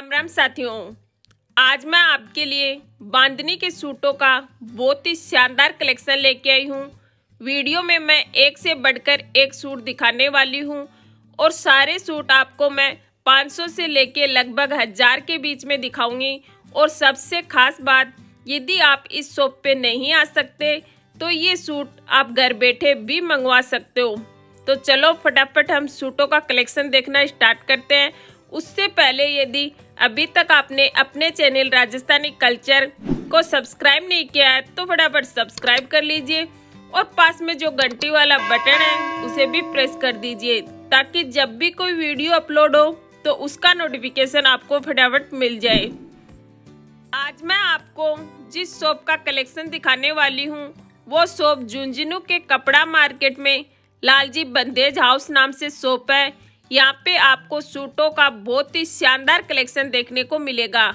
राम राम साथियों, आज मैं आपके लिए बांधनी के सूटों का बहुत ही शानदार कलेक्शन लेके आई हूँ। वीडियो में मैं एक से बढ़कर एक सूट दिखाने वाली हूँ और सारे सूट आपको मैं 500 से लेके लगभग हज़ार के बीच में दिखाऊँगी। और सबसे खास बात, यदि आप इस शॉप पे नहीं आ सकते तो ये सूट आप घर बैठे भी मंगवा सकते हो। तो चलो फटाफट हम सूटों का कलेक्शन देखना स्टार्ट करते हैं उससे पहले यदि अभी तक आपने अपने चैनल राजस्थानी कल्चर को सब्सक्राइब नहीं किया है तो फटाफट सब्सक्राइब कर लीजिए और पास में जो घंटी वाला बटन है, उसे भी प्रेस कर दीजिए, ताकि जब भी कोई वीडियो अपलोड हो तो उसका नोटिफिकेशन आपको फटाफट मिल जाए। आज मैं आपको जिस शॉप का कलेक्शन दिखाने वाली हूँ, वो शॉप झुंझुनू के कपड़ा मार्केट में लालजी बंदेज हाउस नाम से शॉप है। यहाँ पे आपको सूटों का बहुत ही शानदार कलेक्शन देखने को मिलेगा।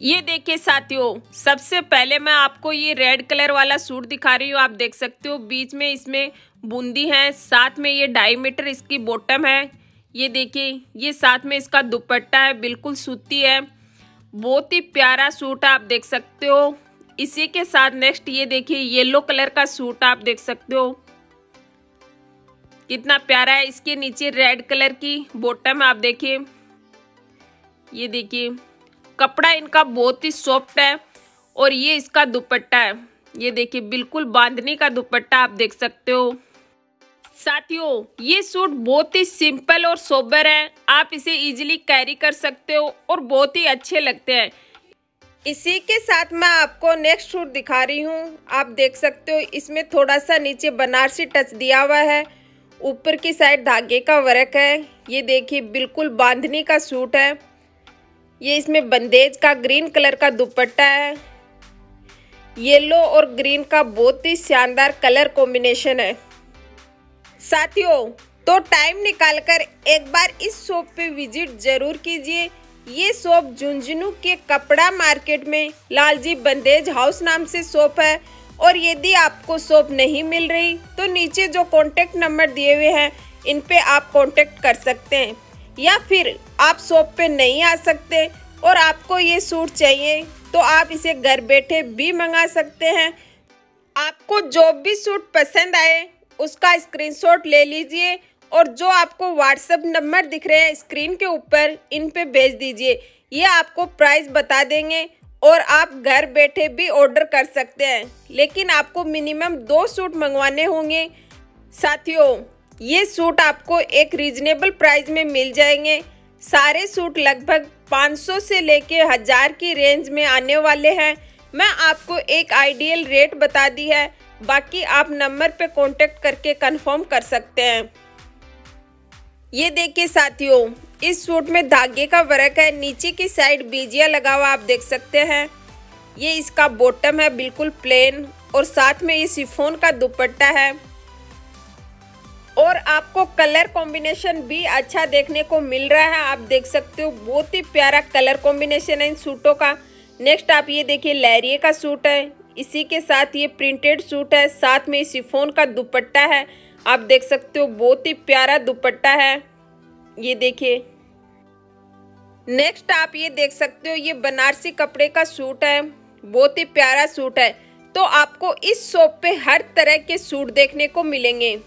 ये देखिए साथियों, सबसे पहले मैं आपको ये रेड कलर वाला सूट दिखा रही हूँ, आप देख सकते हो। बीच में इसमें बूंदी है, साथ में ये ढाई मीटर इसकी बॉटम है। ये देखिए, ये साथ में इसका दुपट्टा है, बिल्कुल सूती है। बहुत ही प्यारा सूट आप देख सकते हो। इसी के साथ नेक्स्ट ये देखिए येलो कलर का सूट आप देख सकते हो। कितना प्यारा है इसके नीचे रेड कलर की बॉटम आप देखिए। ये देखिए, कपड़ा इनका बहुत ही सॉफ्ट है और ये इसका दुपट्टा है। ये देखिए, बिल्कुल बांधनी का दुपट्टा आप देख सकते हो। साथियों, ये सूट बहुत ही सिंपल और सोबर है। आप इसे इजीली कैरी कर सकते हो और बहुत ही अच्छे लगते हैं। इसी के साथ मैं आपको नेक्स्ट सूट दिखा रही हूँ। आप देख सकते हो, इसमें थोड़ा सा नीचे बनारसी टच दिया हुआ है। ऊपर की साइड धागे का वर्क है। ये देखिए, बिल्कुल बांधनी का सूट है। ये इसमें बंदेज का ग्रीन कलर का दुपट्टा है। येलो और ग्रीन का बहुत ही शानदार कलर कॉम्बिनेशन है। साथियों तो टाइम निकालकर एक बार इस शॉप पे विज़िट ज़रूर कीजिए। ये शॉप झुंझुनू के कपड़ा मार्केट में लालजी बंदेज हाउस नाम से शॉप है। और यदि आपको सोप नहीं मिल रही तो नीचे जो कॉन्टेक्ट नंबर दिए हुए हैं, इन पे आप कॉन्टेक्ट कर सकते हैं। या फिर आप शॉप पे नहीं आ सकते और आपको ये सूट चाहिए तो आप इसे घर बैठे भी मंगा सकते हैं। आपको जो भी सूट पसंद आए, उसका स्क्रीनशॉट ले लीजिए और जो आपको व्हाट्सएप नंबर दिख रहे हैं स्क्रीन के ऊपर इन पे भेज दीजिए। ये आपको प्राइस बता देंगे और आप घर बैठे भी ऑर्डर कर सकते हैं। लेकिन आपको मिनिमम दो सूट मंगवाने होंगे। साथियों, ये सूट आपको एक रीजनेबल प्राइस में मिल जाएँगे। सारे सूट लगभग 500 से लेके हज़ार की रेंज में आने वाले हैं। मैं आपको एक आइडियल रेट बता दी है। बाकी आप नंबर पे कांटेक्ट करके कंफर्म कर सकते हैं। ये देखिए साथियों, इस सूट में धागे का वर्क है, नीचे की साइड बीजिया लगा हुआ आप देख सकते हैं। ये इसका बॉटम है, बिल्कुल प्लेन और साथ में ये सिफोन का दुपट्टा है। और आपको कलर कॉम्बिनेशन भी अच्छा देखने को मिल रहा है, आप देख सकते हो, बहुत ही प्यारा कलर कॉम्बिनेशन है इन सूटों का। नेक्स्ट आप ये देखिए, लहरिए का सूट है, इसी के साथ ये प्रिंटेड सूट है, साथ में सिफोन का दुपट्टा है। आप देख सकते हो, बहुत ही प्यारा दुपट्टा है। ये देखिए। नेक्स्ट आप ये देख सकते हो, ये बनारसी कपड़े का सूट है। बहुत ही प्यारा सूट है। तो आपको इस शॉप पे हर तरह के सूट देखने को मिलेंगे।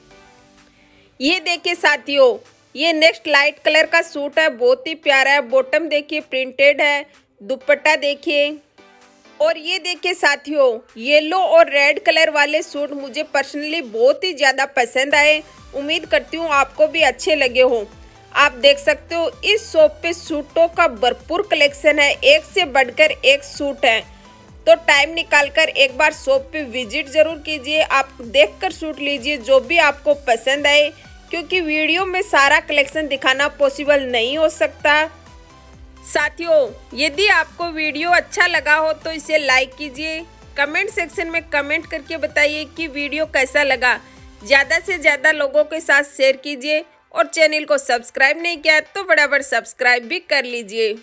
ये देखिए साथियों, ये नेक्स्ट लाइट कलर का सूट है। बहुत ही प्यारा है। बॉटम देखिए प्रिंटेड है। दुपट्टा देखिए। और ये देखिए साथियों, येलो और रेड कलर वाले सूट मुझे पर्सनली बहुत ही ज़्यादा पसंद आए। उम्मीद करती हूँ आपको भी अच्छे लगे हों। आप देख सकते हो, इस शॉप पे सूटों का भरपूर कलेक्शन है। एक से बढ़कर एक सूट है। तो टाइम निकालकर एक बार शॉप पे विज़िट ज़रूर कीजिए। आप देखकर सूट लीजिए, जो भी आपको पसंद आए। क्योंकि वीडियो में सारा कलेक्शन दिखाना पॉसिबल नहीं हो सकता। साथियों, यदि आपको वीडियो अच्छा लगा हो तो इसे लाइक कीजिए। कमेंट सेक्शन में कमेंट करके बताइए कि वीडियो कैसा लगा। ज़्यादा से ज़्यादा लोगों के साथ शेयर कीजिए और चैनल को सब्सक्राइब नहीं किया तो बराबर सब्सक्राइब भी कर लीजिए।